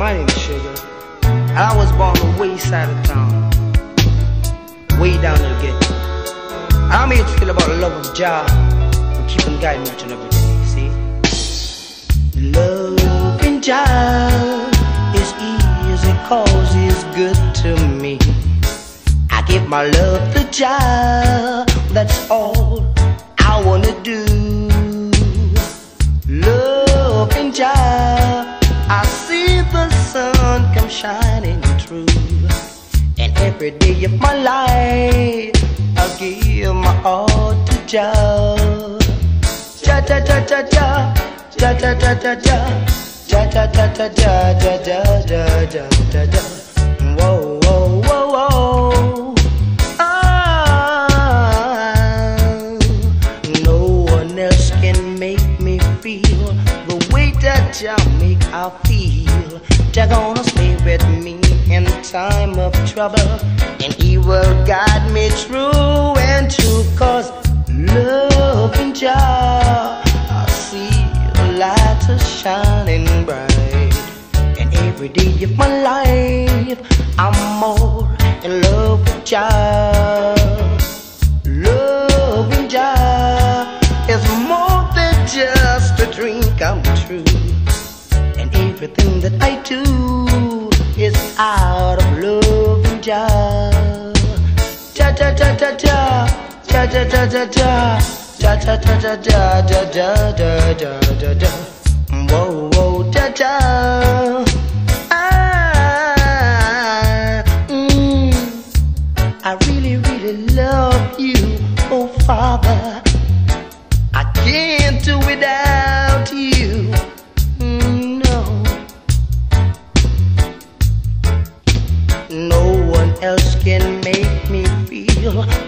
my Sugar. I was born on the west side of town, way down in the ghetto. I'm here to feel about the love of Jah and keep on guiding each and every day, see? Love in Jah is easy cause he's good to me. I give my love to Jah, that's all shining through. And every day of my life, I'll give my all to Jah. Jah, Jah, Jah, Jah, Jah, Jah, Jah, Jah, Jah, Jah. Ja ja ja ja ja ja ja ja ja ja ja Whoa whoa whoa whoa ah, make me feel the way that Jah make I feel Jah gonna stay with me in time of trouble. And he will guide me through and through Cause love in Jah I see the light is shining bright. And every day of my life I'm more in love with Jah do is out of love Jah Jah Jah Jah Jah Jah Ja ja ja ja ja ja ja ja ja ja ja Whoa whoa ja ja ah, mm, I really really love you oh father I can't do without you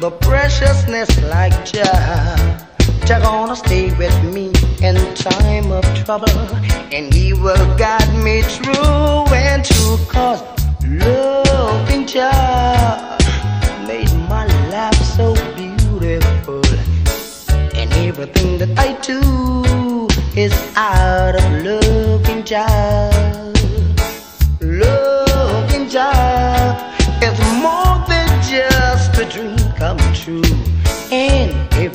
the preciousness like Jah. Jah gonna stay with me in time of trouble, and He will guide me through and through. Cause love in Jah made my life so beautiful, and everything that I do is out of loving in Jah.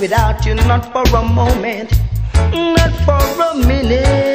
without you, not for a moment, not for a minute.